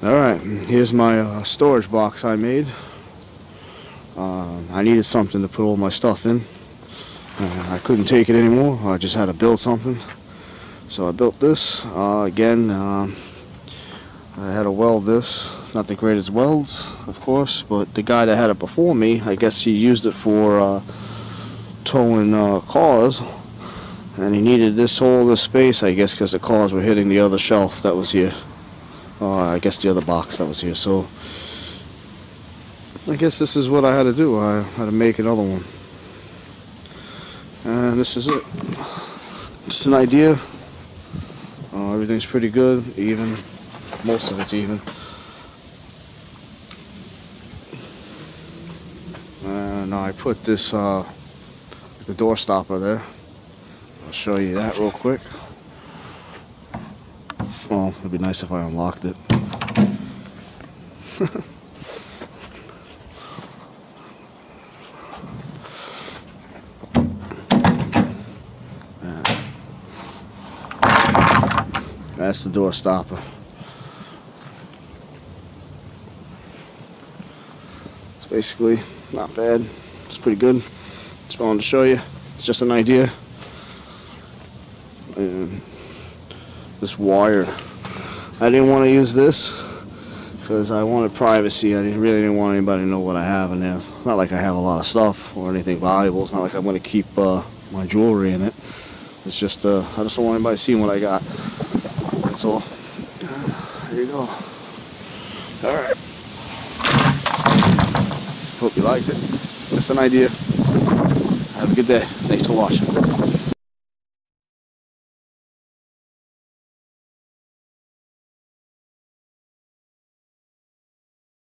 Alright, here's my uh, storage box I made. Uh, I needed something to put all my stuff in. Uh, I couldn't take it anymore. I just had to build something. So I built this. Uh, again, um, I had to weld this. Not the greatest welds, of course, but the guy that had it before me, I guess he used it for uh, towing cars. And he needed this whole this space, I guess, because the cars were hitting the other shelf that was here. Uh, I guess the other box that was here. So I guess this is what I had to do. I had to make another one. And this is it. Just an idea. Uh, everything's pretty good, even. Most of it's even. And I put this, uh, the door stopper there. I'll show you that real quick. Well, it'd be nice if I unlocked it. That's the door stopper. It's basically not bad. It's pretty good. Just wanted to show you. It's just an idea. And this wire. I didn't want to use this because I wanted privacy. I didn't, really didn't want anybody to know what I have in there. It's not like I have a lot of stuff or anything valuable. It's not like I'm going to keep uh, my jewelry in it. It's just, uh, I just don't want anybody seeing what I got. That's all. There you go. Alright. Hope you liked it. Just an idea. Have a good day. Thanks for watching.